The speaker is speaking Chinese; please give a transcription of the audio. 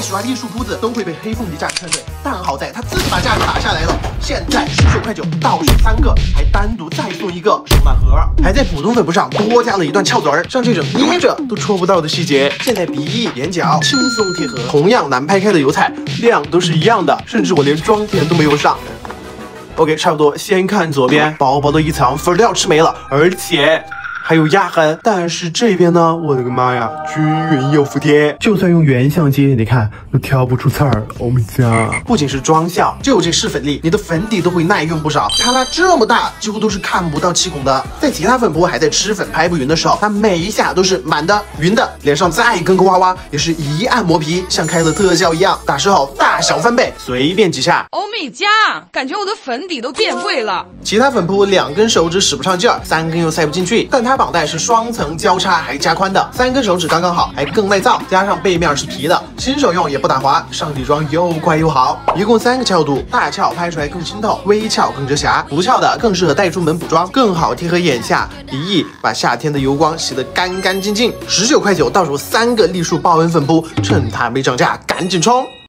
喜欢艺术铺子都会被黑凤梨价格劝退，但好在他自己把价格打下来了。现在十九块九倒数三个，还单独再送一个手满盒，还在普通粉扑上多加了一段翘嘴儿，像这种捏着都戳不到的细节，现在鼻翼、眼角轻松贴合，同样难拍开的油彩量都是一样的，甚至我连妆填都没有上。OK，差不多。先看左边，薄薄的一层粉料吃没了，而且。还有压痕，但是这边呢，我的个妈呀，均匀又服帖，就算用原相机，你看都挑不出刺儿。Oh my god！不仅是妆效，就这试粉力，你的粉底都会耐用不少。它拉这么大，几乎都是看不到气孔的。在其他粉扑还在吃粉拍不匀的时候，它每一下都是满的、匀的。脸上再跟个娃娃，也是一按磨皮，像开了特效一样。打湿后大小翻倍，随便几下。欧米茄，感觉我的粉底都变贵了。其他粉扑两根手指使不上劲儿，三根又塞不进去，但它。绑带是双层交叉还加宽的，三根手指刚刚好，还更耐造，加上背面是皮的，新手用也不打滑，上底妆又快又好。一共三个翘度，大翘拍出来更清透，微翘更遮瑕，不翘的更适合带出门补妆，更好贴合眼下鼻翼，把夏天的油光洗得干干净净。十九块九，倒数三个栗树豹纹粉扑，趁它没涨价，赶紧冲！